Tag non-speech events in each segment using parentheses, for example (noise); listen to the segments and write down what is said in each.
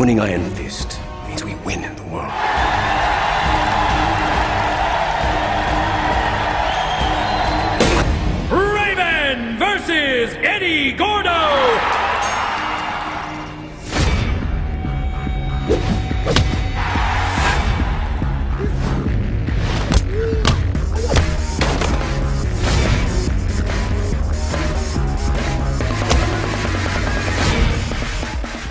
Winning Iron Fist means we win in the world. Raven versus Eddy Gordo.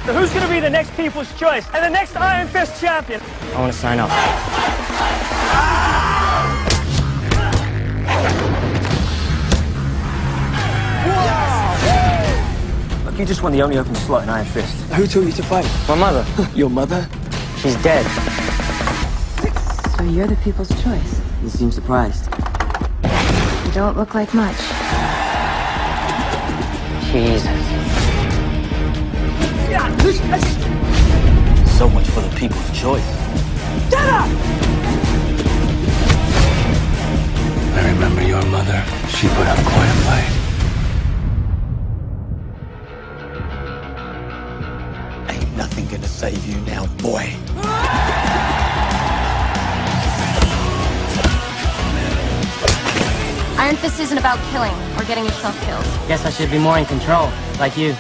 So who's going to be the next People's Choice and the next Iron Fist champion? I want to sign up. Look, you just won the only open slot in Iron Fist. Who told you to fight? My mother. (laughs) Your mother? She's dead. So you're the people's choice. You seem surprised. You don't look like much. Jesus. So much for the people's choice. Shut up! I remember your mother. She put up quite a fight. Ain't nothing gonna save you now, boy. Iron Fist isn't about killing or getting yourself killed. Guess I should be more in control, like you.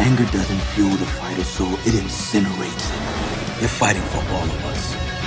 Anger doesn't fuel the fighter's soul, it incinerates it. You're fighting for all of us.